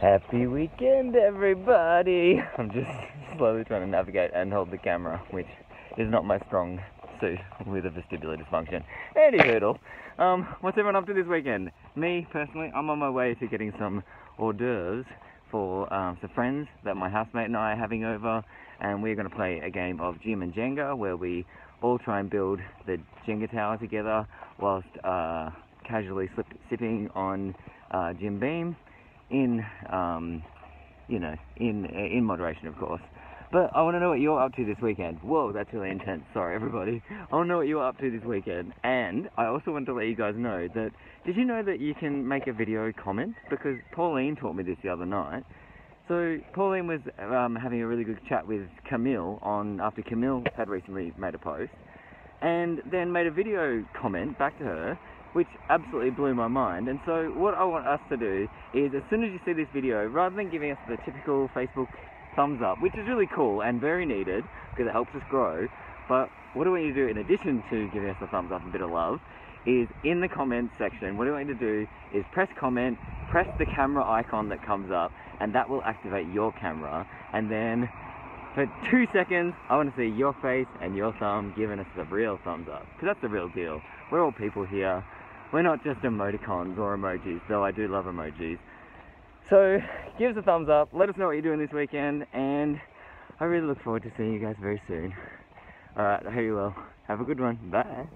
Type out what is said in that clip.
Happy weekend, everybody! I'm just slowly trying to navigate and hold the camera, which is not my strong suit with a vestibular dysfunction. Anywho, um, what's everyone up to this weekend? Me, personally, I'm on my way to getting some hors d'oeuvres for um, some friends that my housemate and I are having over, and we're going to play a game of Jim and Jenga, where we all try and build the Jenga tower together, whilst uh, casually slip, sipping on uh, Jim Beam in, um, you know, in in moderation, of course. But I want to know what you're up to this weekend. Whoa, that's really intense. Sorry, everybody. I want to know what you're up to this weekend. And I also want to let you guys know that, did you know that you can make a video comment? Because Pauline taught me this the other night. So Pauline was um, having a really good chat with Camille on after Camille had recently made a post, and then made a video comment back to her which absolutely blew my mind. And so what I want us to do is as soon as you see this video, rather than giving us the typical Facebook thumbs up, which is really cool and very needed because it helps us grow, but what do we need to do in addition to giving us a thumbs up and a bit of love is in the comments section, what do we need to do is press comment, press the camera icon that comes up, and that will activate your camera. And then for two seconds, I want to see your face and your thumb giving us the real thumbs up. Because that's the real deal. We're all people here. We're not just emoticons or emojis, though I do love emojis. So give us a thumbs up, let us know what you're doing this weekend, and I really look forward to seeing you guys very soon. Alright, I hope you will. Have a good one. Bye.